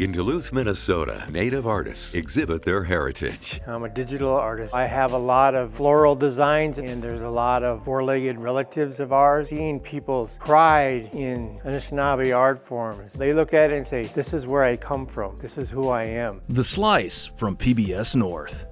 In Duluth, Minnesota, Native artists exhibit their heritage. I'm a digital artist. I have a lot of floral designs and there's a lot of four-legged relatives of ours. Seeing people's pride in Anishinaabe art forms. They look at it and say, this is where I come from. This is who I am. The Slice from PBS North.